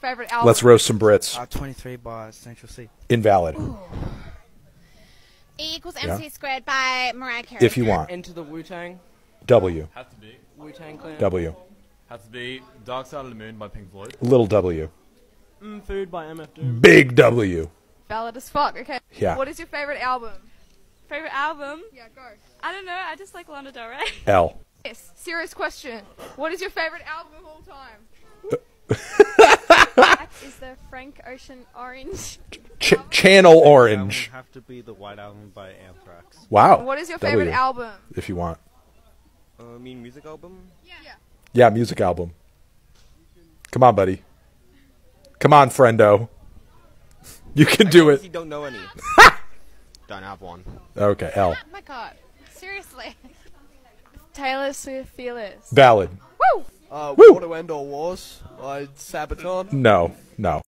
Favorite album? Let's roast some Brits. Uh, 23 by Central Cee. Invalid. E equals Yeah. MC squared by Mariah Carey. If you want. Into the Wu Tang. W. Has to be. Wu Tang Clan. W. Has to be Dark Side of the Moon by Pink Floyd. Little W. Mm, food by MF Doom. Big W. Valid as fuck. Okay. Yeah. What is your favorite album? Favorite album? Yeah, go. I don't know. I just like Lana Del Rey. L. Yes. Serious question. What is your favorite album of all time? That is the Frank Ocean Orange. Ch- Channel Orange. have to be the White Album by Anthrax. Wow. What is your W. favorite album? If you want. Uh, I mean music album? Yeah. Yeah, music album. Come on, buddy. Come on, friendo. You can do it. don't know any. don't have one. Okay, L. Oh my god. Seriously. Taylor Swift Fearless. Valid. Woo! Uh, Woo! War to End All Wars by Sabaton. No, no.